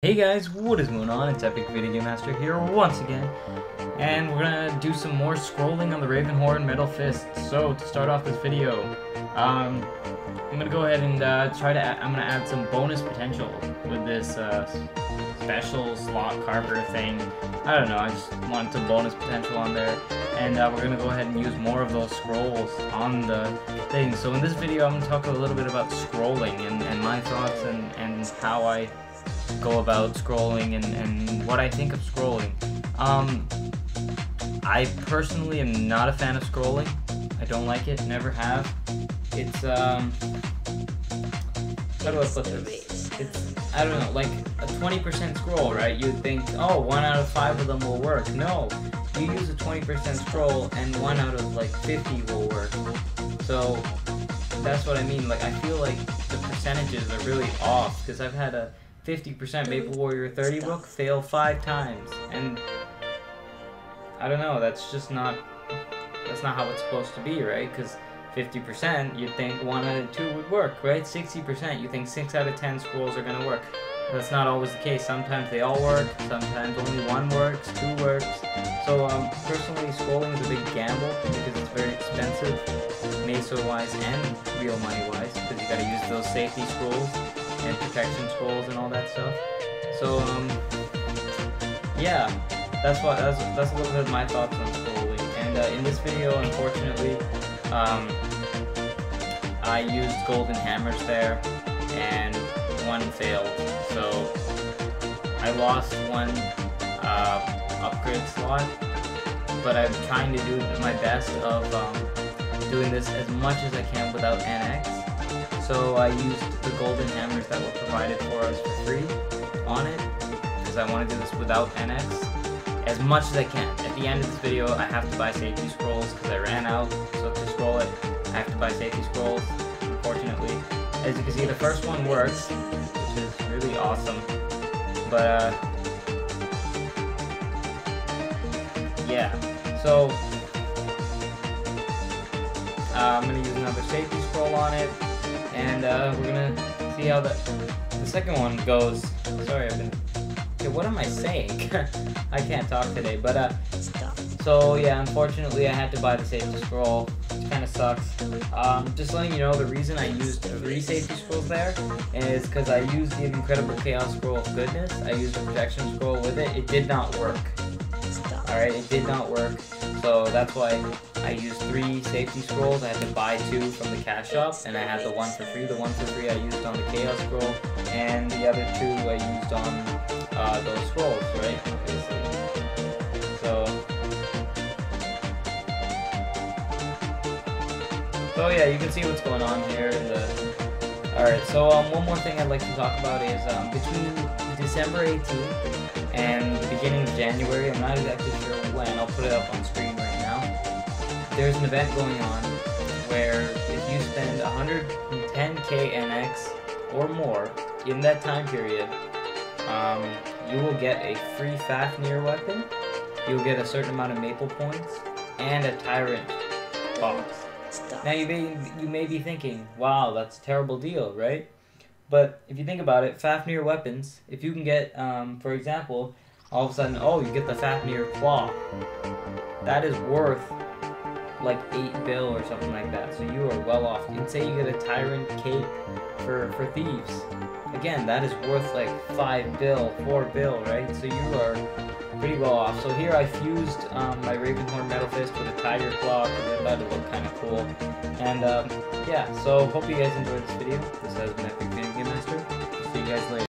Hey guys, what is going on? It's Epic Video Game Master here once again, and we're gonna do some more scrolling on the Ravenhorn Metal Fist. So, to start off this video, um, I'm gonna go ahead and uh, try to, I'm gonna add some bonus potential with this uh, special slot carver thing. I don't know, I just wanted some bonus potential on there, and uh, we're gonna go ahead and use more of those scrolls on the thing. So in this video, I'm gonna talk a little bit about scrolling and, and my thoughts and, and how I go about scrolling and, and what I think of scrolling. Um, I personally am not a fan of scrolling. I don't like it, never have. It's, um, how do I put this? It's, I don't know, like a 20% scroll, right? You'd think, oh, one out of five of them will work. No, you use a 20% scroll and one out of like 50 will work. So that's what I mean. Like, I feel like the percentages are really off because I've had a 50% Maple Warrior 30 book fail five times. And I don't know, that's just not, that's not how it's supposed to be, right? Because 50%, you'd think one out of two would work, right? 60%, you think six out of 10 scrolls are going to work. That's not always the case. Sometimes they all work, sometimes only one works, two works. So um, personally, scrolling is a big gamble because it's very expensive, Meso-wise and real money-wise, because you got to use those safety scrolls and protection scrolls and all that stuff. So um, yeah, that's what that's, that's a little bit of my thoughts on scrolling. And uh, in this video, unfortunately, um, I used golden hammers there, and one failed. So I lost one uh, upgrade slot, but I'm trying to do my best of um, doing this as much as I can without NX. So I used the golden hammers that were provided for us for free on it, because I want to do this without NX as much as I can. At the end of this video, I have to buy safety scrolls because I ran out, so to scroll it, I have to buy safety scrolls, unfortunately. As you can see, the first one works, which is really awesome, but uh, yeah, so uh, I'm going to use another safety scroll on it, and uh, we're gonna see how the the second one goes. Sorry, I've been. Okay, what am I saying? I can't talk today, but uh. So yeah, unfortunately, I had to buy the safety scroll, which kind of sucks. Um, just letting you know, the reason I used three safety scrolls there is because I used the Incredible Chaos Scroll of Goodness. I used the Protection Scroll with it. It did not work. Alright, it did not work. So that's why I used three safety scrolls. I had to buy two from the cash shop, and I had the one for free. The one for free I used on the Chaos Scroll, and the other two I used on uh, those scrolls, right? So, so yeah, you can see what's going on here. The all right. So um, one more thing I'd like to talk about is um, between December 18th and the beginning of January. I'm not exactly sure when. I'll put it up on screen right now. there's an event going on where if you spend 110k NX or more in that time period, um, you will get a free Fafnir weapon, you'll get a certain amount of maple points, and a Tyrant box. Now you may, you may be thinking, wow, that's a terrible deal, right? But if you think about it, Fafnir weapons, if you can get, um, for example, all of a sudden, oh, you get the Fafnir claw, that is worth like 8 bill or something like that. So you are well off. You'd say you get a Tyrant Cape for, for Thieves. Again, that is worth like 5 bill, 4 bill, right? So you are pretty well off. So here I fused um, my Ravenhorn Metal Fist with a Tiger Claw because I thought it looked kind of cool. And um, yeah, so hope you guys enjoyed this video. This has been Epic Game Master. See you guys later.